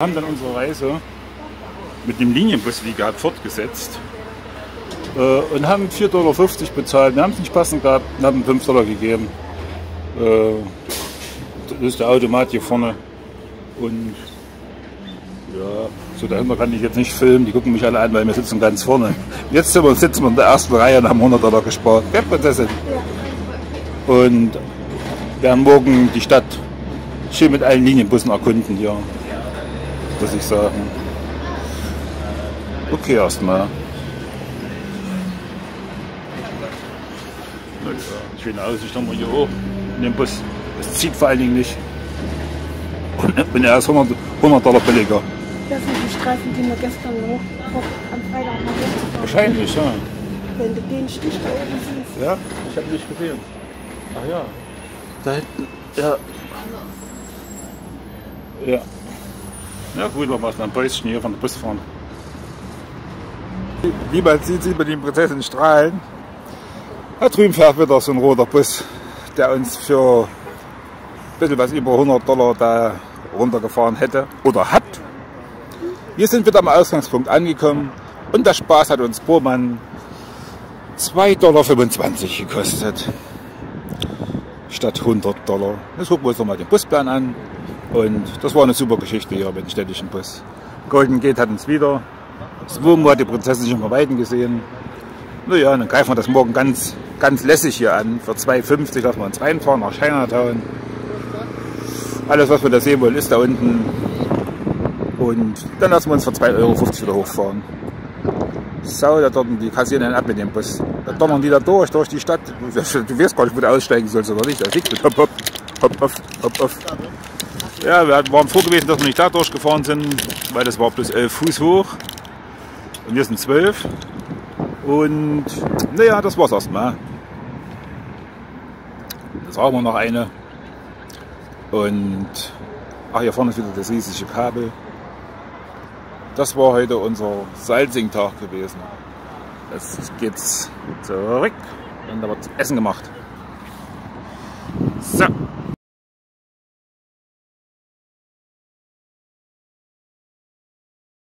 Wir haben dann unsere Reise mit dem Linienbus, wie gehabt, fortgesetzt äh, und haben 4,50 Dollar bezahlt. Wir haben es nicht passend gehabt und haben 5 Dollar gegeben. Äh, das ist der Automat hier vorne. Und ja, so dahinter kann ich jetzt nicht filmen. Die gucken mich alle an, weil wir sitzen ganz vorne. Jetzt sind wir, sitzen wir in der ersten Reihe und haben 100 Dollar gespart. Gell, Prinzessin? Und werden morgen die Stadt schön mit allen Linienbussen erkunden hier. Muss ich sagen. Okay, erstmal. Schöne Aussicht haben wir hier hoch in dem Bus. Es zieht vor allen Dingen nicht. Und, und er ist 100, 100 Dollar billiger. Das sind die Streifen, die wir gestern hoch, hoch am Freitag noch sind. Wahrscheinlich, ja. Wenn du den Stich da oben siehst. Ja, ich habe nicht gesehen. Ach ja. Da hinten, ja. Ja. Ja gut, erstmal ein Päuschen hier von der Busfahrt. Wie man sieht, sieht man die Prinzessin strahlen. Da drüben fährt wieder so ein roter Bus, der uns für ein bisschen was über 100 Dollar da runtergefahren hätte oder hat. Wir sind wieder am Ausgangspunkt angekommen und der Spaß hat uns pro Mann 2,25 Dollar gekostet. Statt 100 Dollar. Jetzt gucken wir uns nochmal den Busplan an. Und das war eine super Geschichte hier mit dem städtischen Bus. Golden Gate hat uns wieder. Das Womo hat die Prinzessin schon von Weitem gesehen. Naja, dann greifen wir das morgen ganz, ganz lässig hier an. Für 2,50 lassen wir uns reinfahren nach Chinatown. Alles, was wir da sehen wollen, ist da unten. Und dann lassen wir uns für 2,50 Euro wieder hochfahren. So, da dort, die kassieren einen ab mit dem Bus. Da donnern die da durch, durch die Stadt. Du weißt gar nicht, wo du aussteigen sollst oder nicht. Da fliegt mit hopp, hopp, hopp, hopp, hopp. Ja, wir waren froh gewesen, dass wir nicht da durchgefahren sind, weil das war bloß 11 Fuß hoch. Und wir sind 12. Und naja, das war's erstmal. Jetzt rauchen wir noch eine. Und ach, hier vorne ist wieder das riesige Kabel. Das war heute unser Salzing-Tag gewesen. Jetzt geht's zurück und da wird Essen gemacht. So.